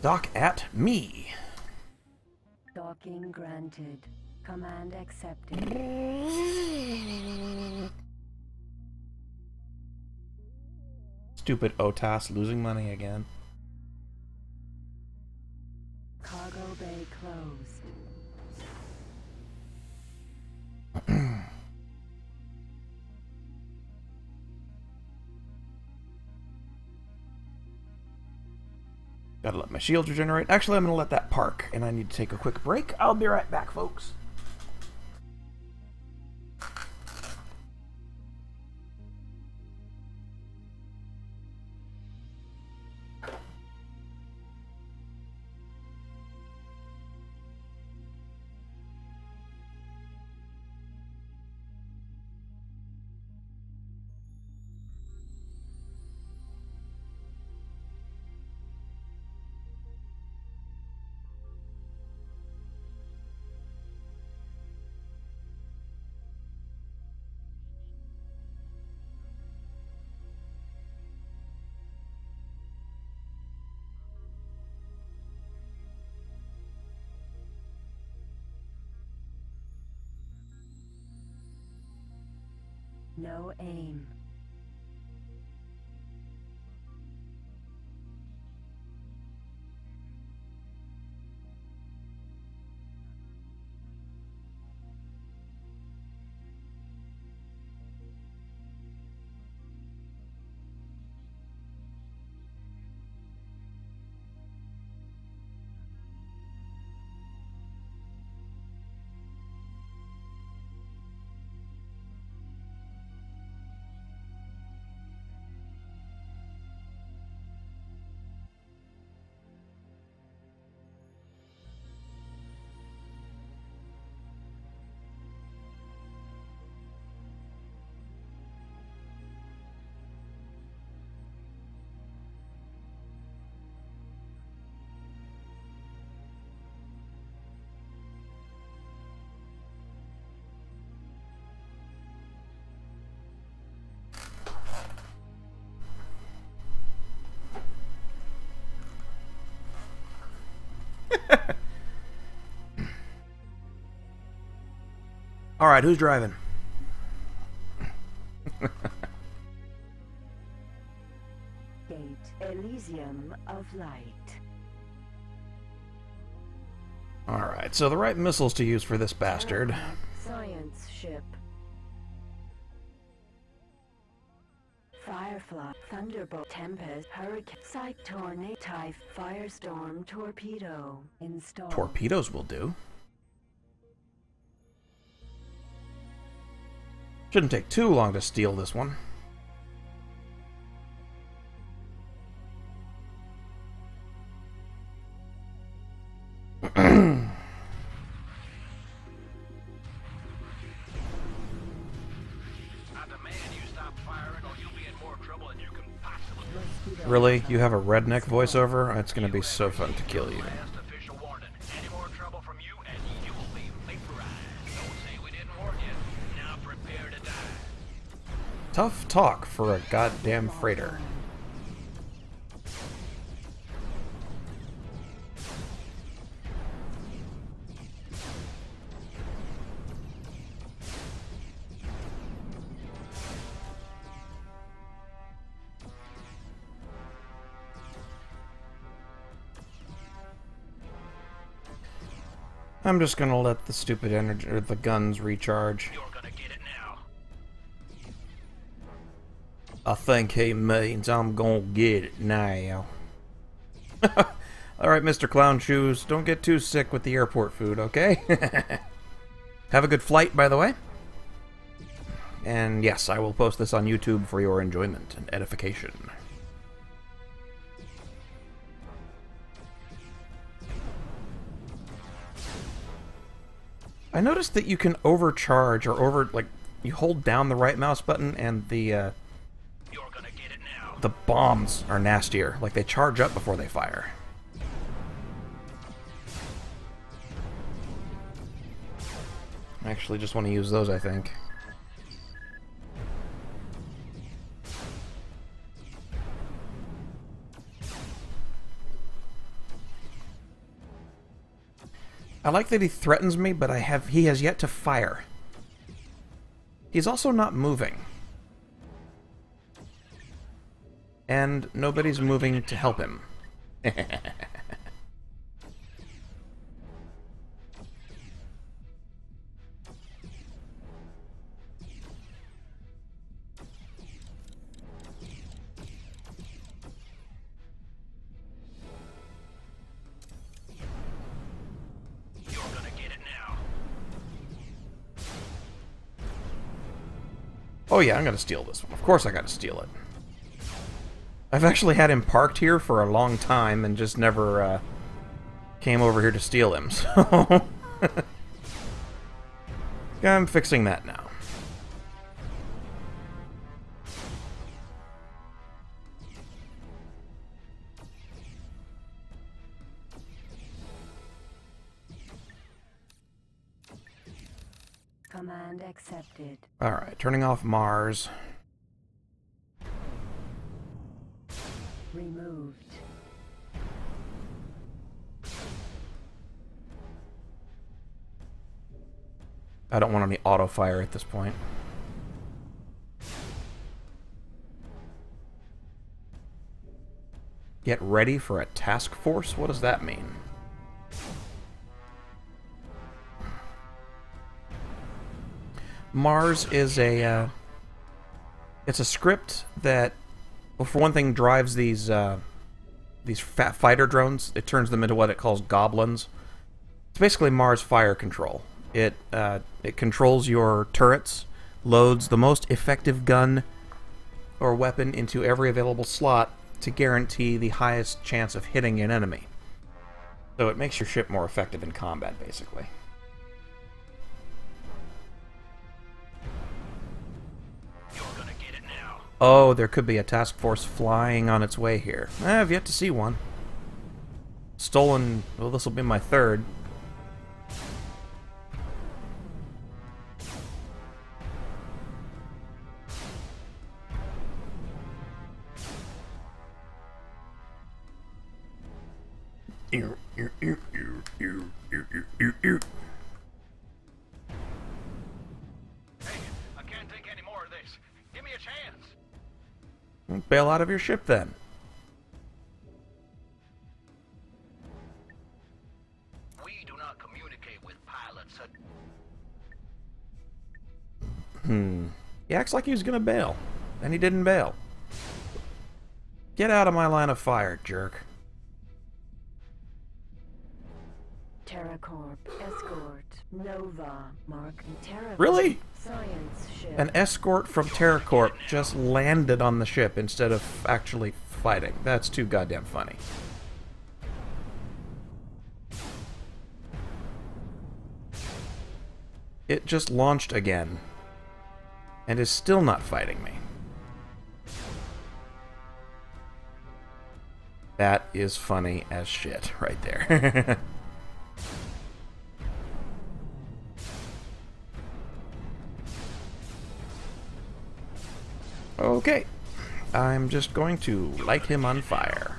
Dock at me. Docking granted. Command accepted. Stupid OTAS losing money again. Cargo bay closed. Gotta let my shields regenerate. Actually, I'm gonna let that park, and I need to take a quick break. I'll be right back, folks. No aim. All right, who's driving? Gate Elysium of Light. All right, so the right missiles to use for this bastard. Science ship. Firefly, Thunderbolt, Tempest, Hurricane, Psych, Tornado, Typh, Firestorm, Torpedo. Install. Torpedoes will do. Shouldn't take too long to steal this one. Really? You have a redneck voiceover? It's gonna be so fun to kill you. Tough talk for a goddamn freighter. I'm just gonna let the stupid energy or the guns recharge. You're gonna get it now. I think he means I'm gonna get it now. Alright, Mr. Clown Shoes, don't get too sick with the airport food, okay? Have a good flight, by the way. And yes, I will post this on YouTube for your enjoyment and edification. I noticed that you can overcharge or over, like, you hold down the right mouse button and the, uh, You're gonna get it now. the bombs are nastier. Like they charge up before they fire. I actually just want to use those, I think. I like that he threatens me, but I have he has yet to fire. He's also not moving. And nobody's moving to help him. Oh yeah, I'm gonna steal this one. Of course I gotta steal it. I've actually had him parked here for a long time and just never uh, came over here to steal him, so... I'm fixing that now. Accepted. Alright, turning off Mars. Removed. I don't want any auto fire at this point. Get ready for a task force? What does that mean? Mars is a uh, it's a script that well, for one thing drives these uh, these fat fighter drones. It turns them into what it calls goblins. It's basically Mars fire control. It uh, it controls your turrets, loads the most effective gun or weapon into every available slot to guarantee the highest chance of hitting an enemy. So it makes your ship more effective in combat, basically. Oh, there could be a task force flying on its way here. Eh, I've yet to see one. Stolen. Well, this will be my third. Bail out of your ship then. We do not communicate with pilots. Hmm. He acts like he was gonna bail, and he didn't bail. Get out of my line of fire, jerk. TerraCorp. Escort. Nova. Mark. Terra. Really? An escort from TerraCorp just landed on the ship instead of actually fighting. That's too goddamn funny. It just launched again. And is still not fighting me. That is funny as shit right there. Okay. I'm just going to light him on fire.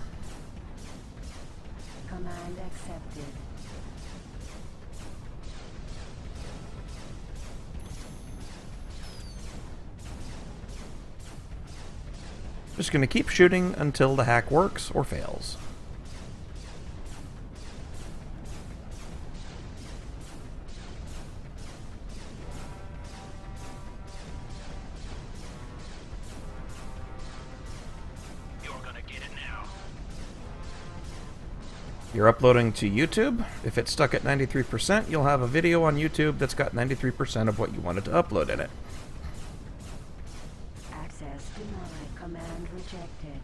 Command accepted. Just going to keep shooting until the hack works or fails. You're uploading to YouTube. If it's stuck at 93%, you'll have a video on YouTube that's got 93% of what you wanted to upload in it. Access denied. Command rejected.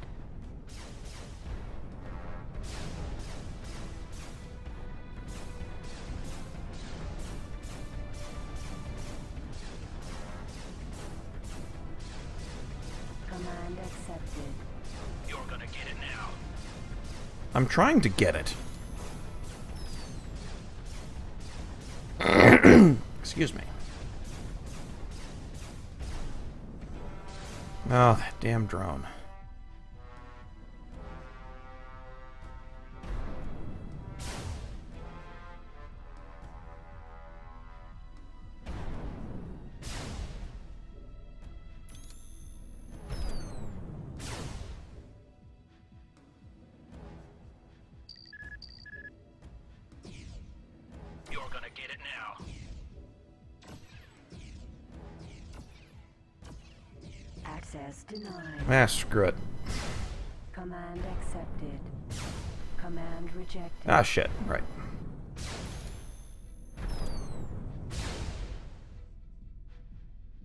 Command accepted. You're gonna get it now. I'm trying to get it. Damn drone. Access denied. Ah, screw it. Command accepted. Command rejected. Ah, shit. Right.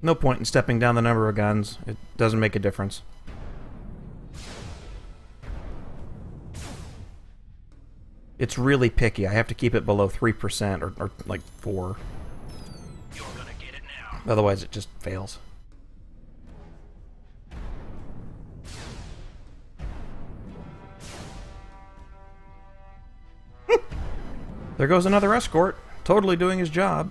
No point in stepping down the number of guns. It doesn't make a difference. It's really picky. I have to keep it below 3% or, or like 4. You're gonna get it now. Otherwise, it just fails. There goes another escort, totally doing his job.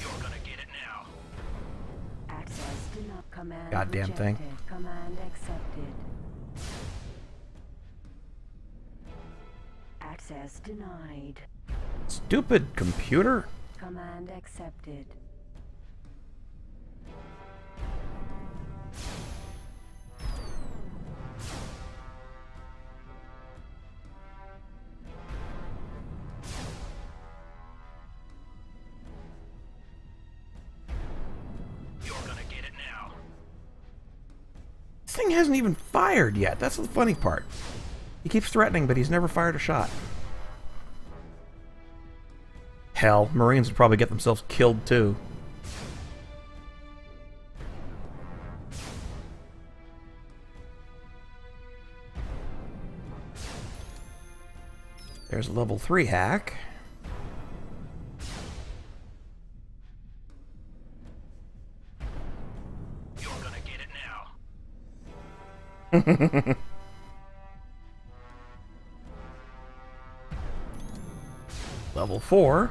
You're gonna Access denied. Stupid computer. Command accepted. You're gonna get it now. This thing hasn't even fired yet. That's the funny part. He keeps threatening, but he's never fired a shot. Hell, Marines would probably get themselves killed too. There's a level 3 hack. You're gonna get it now. Level 4.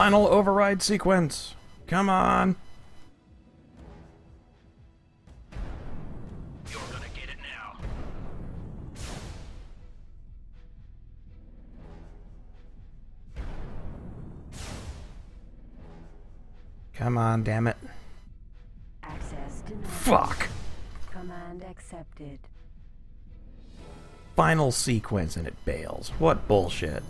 Final override sequence. Come on. You're gonna get it now. Come on, damn it. Access denied. Fuck. Command accepted. Final sequence and it bails. What bullshit.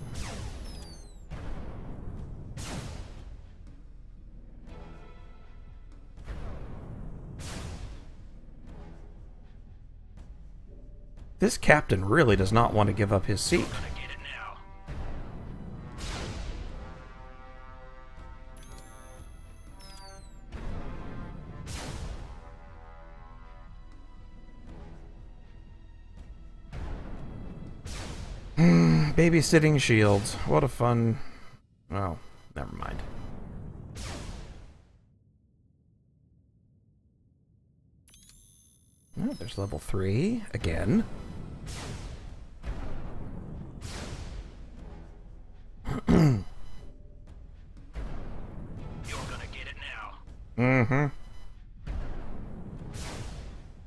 Captain really does not want to give up his seat. Now. Babysitting shields. What a fun. Oh, never mind. Oh, there's level three again. You're gonna get it now. Mm-hmm.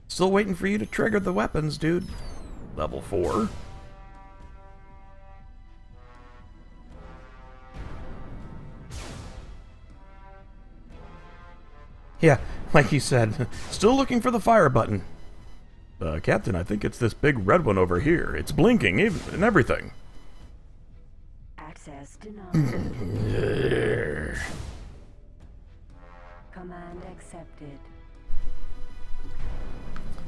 Still waiting for you to trigger the weapons, dude. Level four. Yeah, like you said, still looking for the fire button. Uh, Captain, I think it's this big red one over here. It's blinking ev- and everything. Access denied. Command accepted.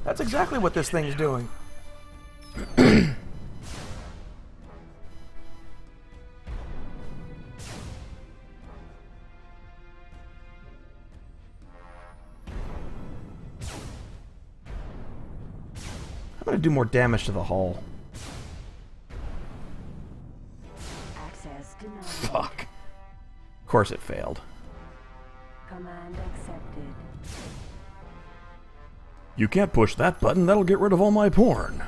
That's exactly what this thing's doing. do more damage to the hull. Fuck. Of course it failed. Command accepted. You can't push that button, that'll get rid of all my porn.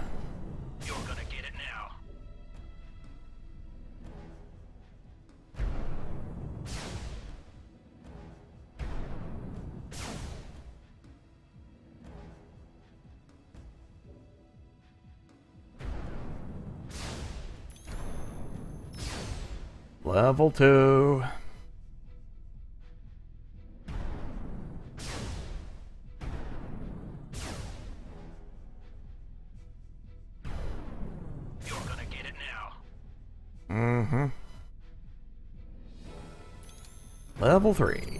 Level 2. You're gonna get it now. Mm-hmm. Level 3.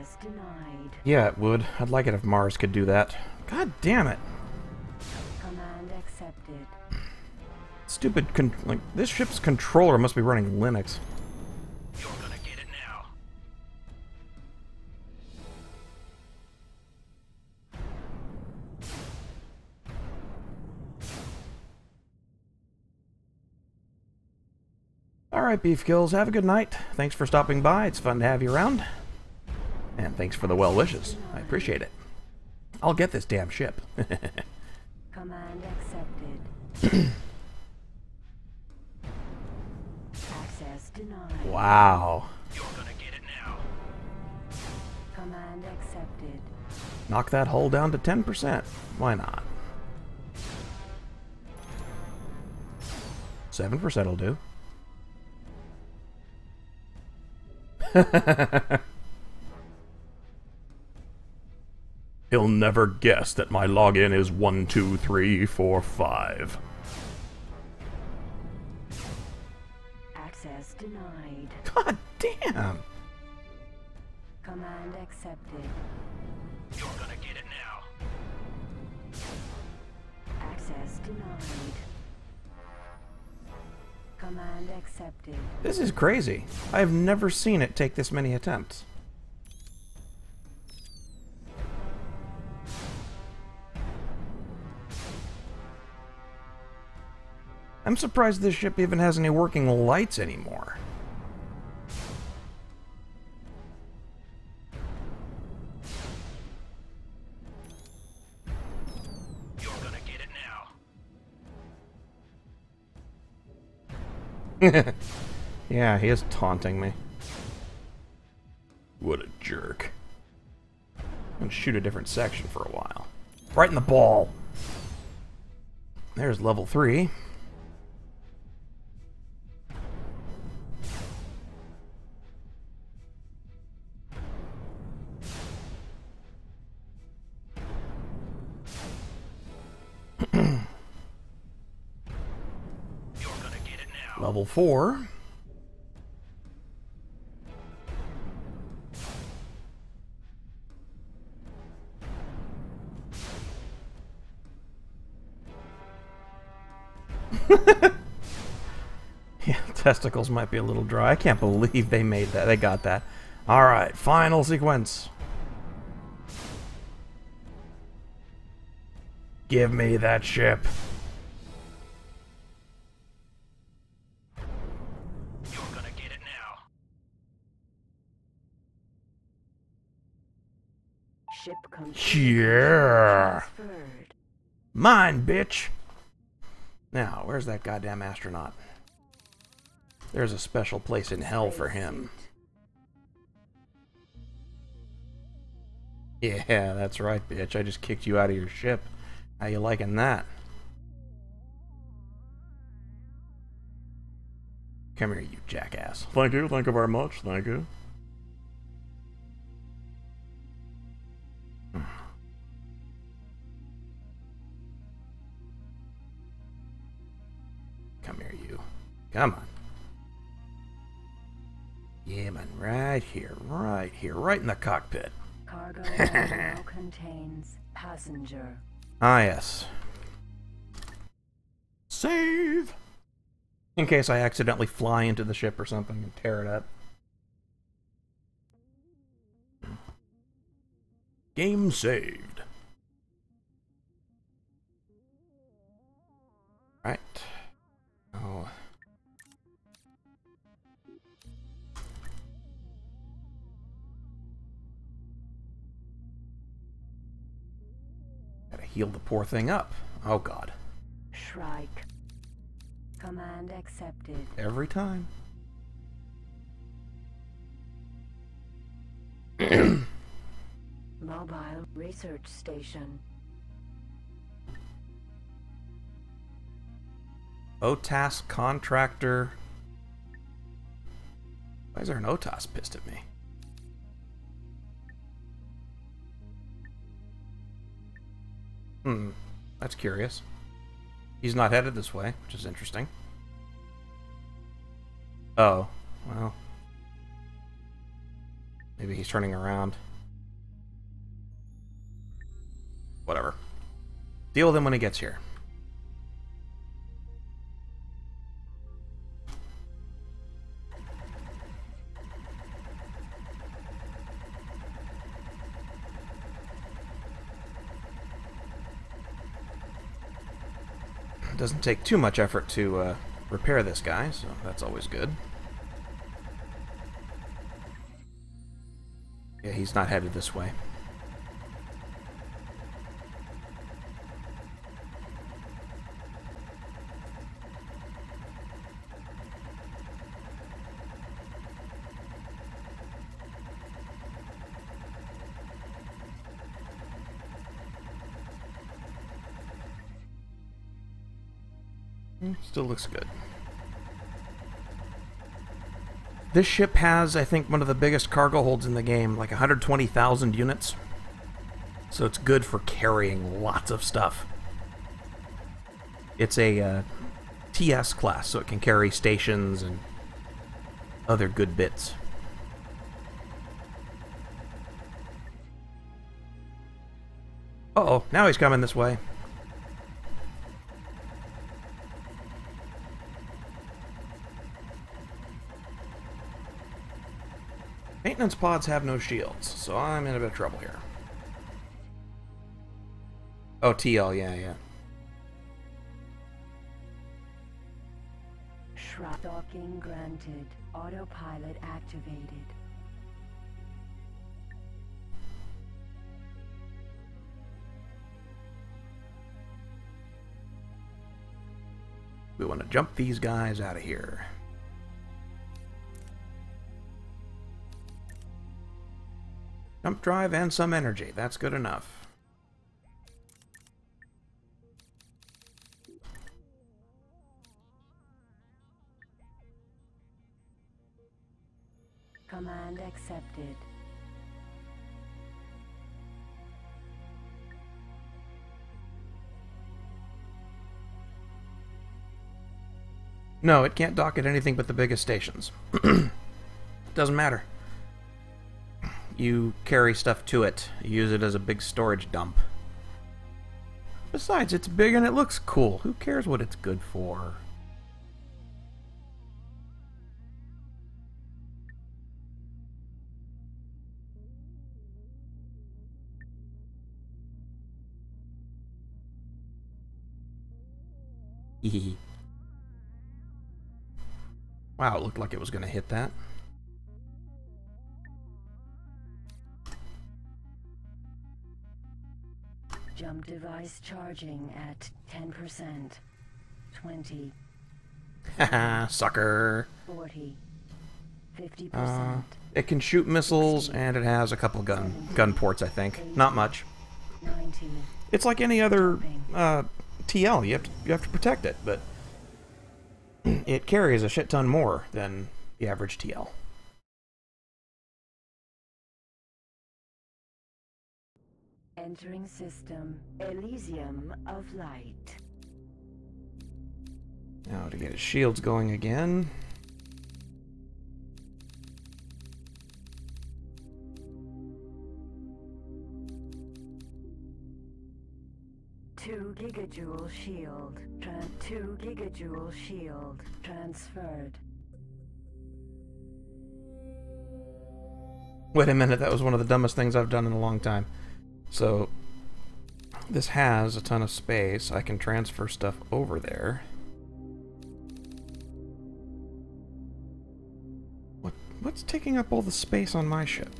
Access denied. Yeah, it would. I'd like it if Mars could do that. God damn it. Command accepted. Stupid, con- like, this ship's controller must be running Linux. You're gonna get it now. Alright, Beef Kills, have a good night. Thanks for stopping by. It's fun to have you around. And thanks for the well wishes. I appreciate it. I'll get this damn ship. Command accepted. Access denied. wow. You're gonna get it now. Command accepted. Knock that hull down to 10%. Why not? 7% will do. He'll never guess that my login is 12345. Access denied. God damn! Command accepted. You're gonna get it now. Access denied. Command accepted. This is crazy. I've never seen it take this many attempts. I'm surprised this ship even has any working lights anymore. You're gonna get it now. yeah, he is taunting me. What a jerk. I'm gonna shoot a different section for a while. Right in the ball. There's level 3. Four. yeah, testicles might be a little dry. I can't believe they made that. They got that. All right, final sequence. Give me that ship. Yeah. Mine, bitch. Now, where's that goddamn astronaut? There's a special place in hell for him. Yeah, that's right, bitch. I just kicked you out of your ship. How you liking that? Come here, you jackass. Thank you. Thank you very much. Thank you. Come here, you. Come on. Yeah, man. Right here. Right here. Right in the cockpit. Cargo now contains passenger. Ah, yes. Save! In case I accidentally fly into the ship or something and tear it up. Game saved. Heal the poor thing up. Oh god. Shrike. Command accepted. Every time. Mobile Research Station. OTAS contractor. Why is there an OTAS pissed at me? Hmm, that's curious. He's not headed this way, which is interesting. Oh, well. Maybe he's turning around. Whatever. Deal with him when he gets here. Doesn't take too much effort to uh, repair this guy, so that's always good. Yeah, he's not headed this way. Still looks good. This ship has, I think, one of the biggest cargo holds in the game, like 120,000 units. So it's good for carrying lots of stuff. It's a uh, TS class, so it can carry stations and other good bits. Uh oh now he's coming this way. Maintenance pods have no shields, so I'm in a bit of trouble here. Oh, TL, yeah, yeah. Shrub docking granted. Autopilot activated. We want to jump these guys out of here. Jump drive and some energy. That's good enough. Command accepted. No, it can't dock at anything but the biggest stations. Doesn't matter. You carry stuff to it. Use it as a big storage dump. Besides, it's big and it looks cool. Who cares what it's good for? Wow, it looked like it was going to hit that. Jump device charging at 10%. 20, Haha, sucker. 40, 50%. Uh, it can shoot missiles, and it has a couple gun gun ports, I think. Not much. 90, It's like any other uh, TL. You have to you have to protect it, but it carries a shit ton more than the average TL. Entering system. Elysium of light. Now to get his shields going again. Two gigajoule shield. Tran- two gigajoule shield transferred. Wait a minute, that was one of the dumbest things I've done in a long time. So this has a ton of space. I can transfer stuff over there. What what's taking up all the space on my ship?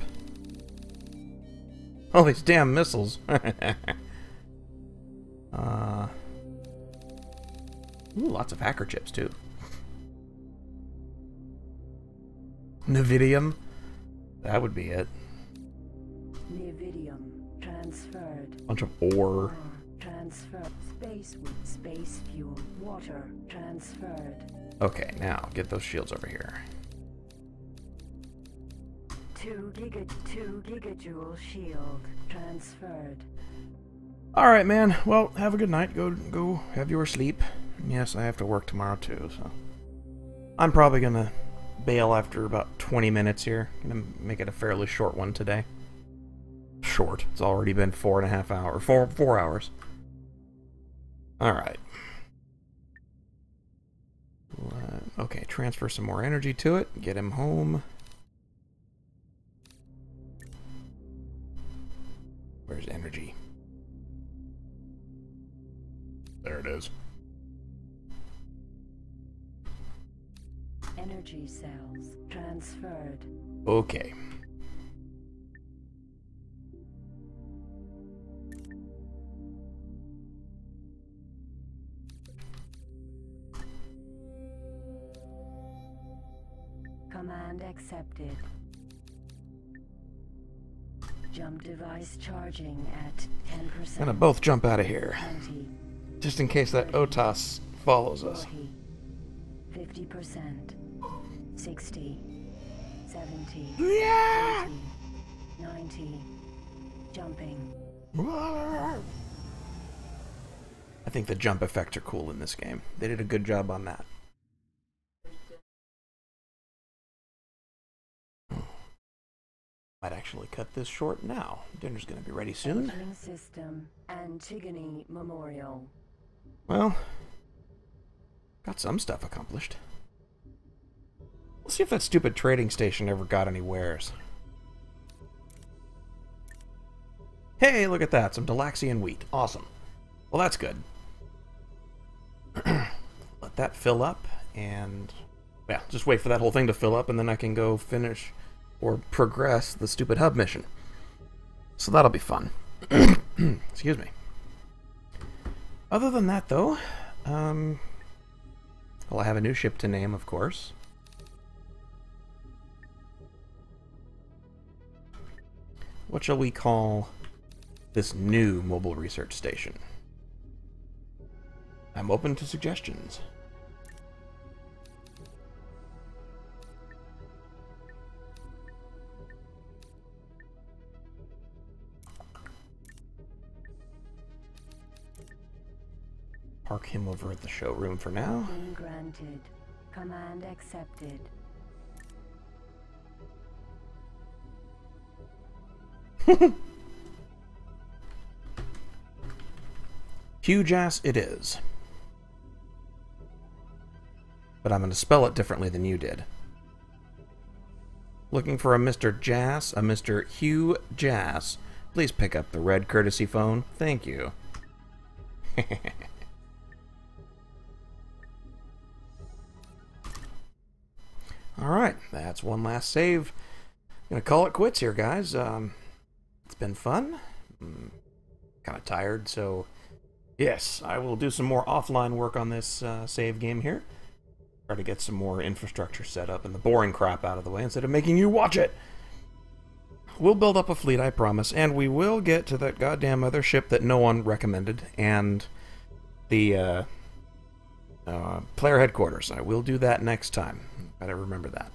All these damn missiles. uh Ooh, lots of hacker chips too. Nividium. That would be it. Nividium transferred. Bunch of ore. Transfer. Space space fuel. Water transferred. Okay, now get those shields over here. Two giga two gigajoule shield transferred. All right, man. Well, have a good night. Go go have your sleep. Yes, I have to work tomorrow too, so I'm probably gonna bail after about 20 minutes here. Gonna make it a fairly short one today. Short. It's already been four and a half hours. Four four hours. All right. Okay, transfer some more energy to it. Get him home. Charging at 10%. Gonna both jump out of here. 20, Just in case that OTAS follows us. 50%, 60, 70, Yeah! 80, 90, jumping. I think the jump effects are cool in this game. They did a good job on that. Might actually cut this short now. Dinner's gonna be ready soon. Entering system, Antigone Memorial. Well, got some stuff accomplished. Let's see if that stupid trading station ever got any wares. Hey, look at that. Some Delexian wheat. Awesome. Well, that's good. Let that fill up, and... Yeah, just wait for that whole thing to fill up, and then I can go finish or progress the stupid hub mission. So that'll be fun. Excuse me. Other than that, though, um, well, I have a new ship to name, of course. What shall we call this new mobile research station? I'm open to suggestions. Park him over at the showroom for now. Being granted. Command accepted. Huge ass it is. But I'm going to spell it differently than you did. Looking for a Mr. Jass, a Mr. Hugh Jass. Please pick up the red courtesy phone. Thank you. Alright, that's one last save. I'm Gonna call it quits here, guys. Um, it's been fun. kind of tired, so yes, I will do some more offline work on this uh, save game here. Try to get some more infrastructure set up and the boring crap out of the way instead of making you watch it. We'll build up a fleet, I promise, and we will get to that goddamn other ship that no one recommended and the uh, uh, player headquarters. I will do that next time. Gotta remember that.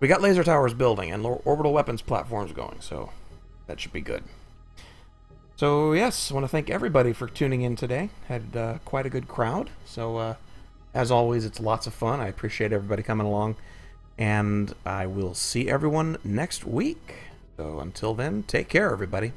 We got laser towers building and orbital weapons platforms going, so that should be good. So yes, I want to thank everybody for tuning in today. Had uh, quite a good crowd. So uh, as always, it's lots of fun. I appreciate everybody coming along, and I will see everyone next week. So until then, take care, everybody.